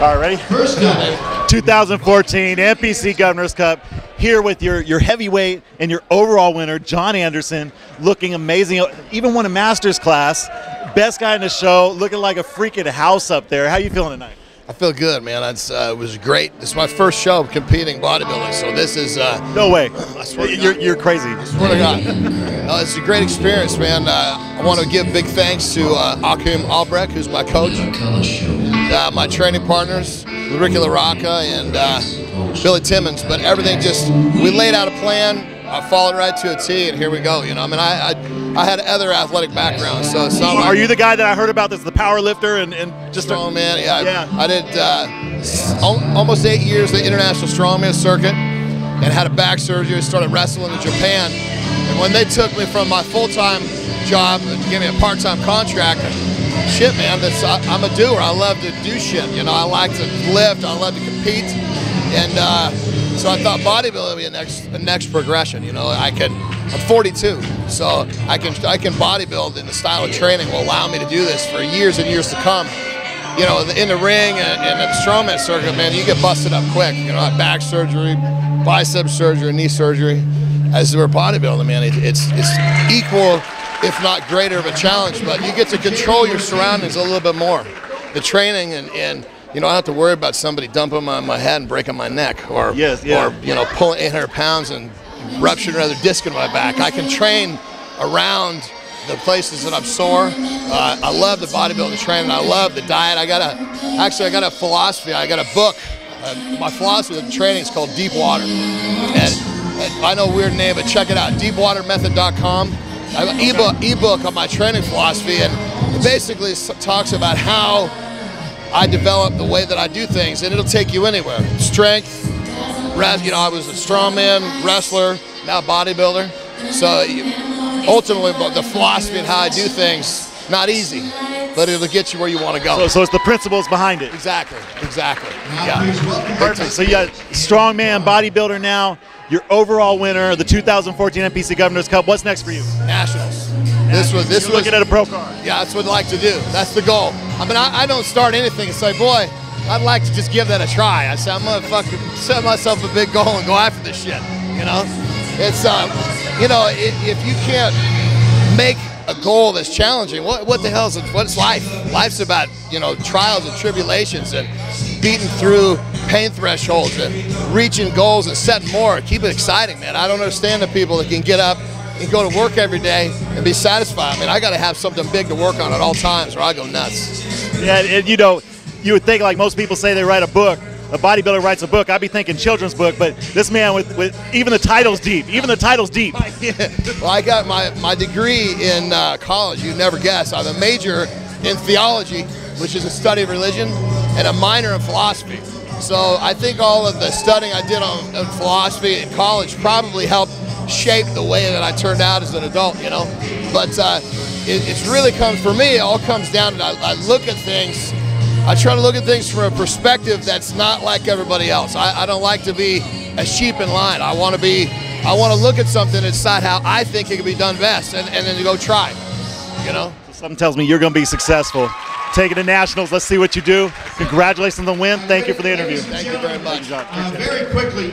All right, ready? First guy. 2014 NPC Governor's Cup. Here with your, your heavyweight and your overall winner, John Anderson, looking amazing. Even won a master's class. Best guy in the show, looking like a freaking house up there. How you feeling tonight? I feel good, man. It's, uh, it was great. It's my first show competing bodybuilding, so this is. Uh, No way. I swear You're, you're crazy. swear to God. Uh, it's a great experience, man. Uh, I want to give big thanks to uh, Akim Albrecht, who's my coach, uh, my training partners, Ricky LaRocca and uh, Billy Timmons. But everything just, we laid out a plan, I followed right to a T, and here we go. You know, I mean, I, I, I had other athletic backgrounds, so it's not like Are you the guy that I heard about that's the power lifter and, and just strongman. Yeah, I- Yeah. I did uh, almost eight years the international strongman circuit, and had a back surgery. Started wrestling in Japan, and when they took me from my full-time job and gave me a part-time contract, shit, man, that's, I, I'm a doer. I love to do shit. You know, I like to lift. I love to compete, and uh, so I thought bodybuilding would be the next next progression. You know, I can. I'm 42, so I can I can bodybuild, and the style of training will allow me to do this for years and years to come you know, in the ring and, and the strongman circuit, man, you get busted up quick. You know, back surgery, bicep surgery, knee surgery. As we're bodybuilding, man, it, it's it's equal, if not greater, of a challenge. But you get to control your surroundings a little bit more. The training and, and you know, I don't have to worry about somebody dumping my, my head and breaking my neck, or Yes, yeah. or you know, pulling 800 pounds and rupturing another disc in my back. I can train around the places that I'm sore. Uh, I love the bodybuilding training. I love the diet. I got a, actually, I got a philosophy. I got a book. Uh, my philosophy of training is called Deep Water. And, and I know a weird name, but check it out, deepwatermethod.com. I have an ebook, ebook on my training philosophy, and it basically talks about how I develop the way that I do things, and it'll take you anywhere. Strength, res- you know, I was a strongman, wrestler, now bodybuilder. So you, ultimately, but the philosophy and how I do things, not easy, but it'll get you where you want to go. so, so it's the principles behind it. exactly, exactly. Yeah. Perfect. So you got strongman, bodybuilder now. Your overall winner, of the 2014 NPC Governor's Cup. What's next for you? Nationals. This was this You're was looking at a pro card. Yeah, that's what I'd like to do. That's the goal. I mean, I, I don't start anything and say, boy, I'd like to just give that a try. I say, I'm gonna fucking set myself a big goal and go after this shit. You know, it's uh, you know, i if you can't make a goal that's challenging, what what the hell is? What's life? Life's about you know trials and tribulations and beating through pain thresholds and reaching goals and setting more. Keep it exciting, man. I don't understand the people that can get up and go to work every day and be satisfied. I mean, I got to have something big to work on at all times, or I go nuts. Yeah, and you know, you would think like most people say they write a book. A bodybuilder writes a book. I'd be thinking children's book, but this man with, with even the title's deep. Even the title's deep. well, I got my, my degree in uh, college. You'd never guess. I have a major in theology, which is a study of religion, and a minor in philosophy. So I think all of the studying I did on, on philosophy in college probably helped shape the way that I turned out as an adult, you know. But uh, it, it's really comes for me. It all comes down to I, I look at things. I try to look at things from a perspective that's not like everybody else. I, I don't like to be a sheep in line. I want to be. I want to look at something and decide how I think it can be done best, and, and then to go try. You know. Something tells me you're going to be successful. Take it to nationals. Let's see what you do. Congratulations on the win. Thank you for the interview. Thank you very much. Uh, very quickly,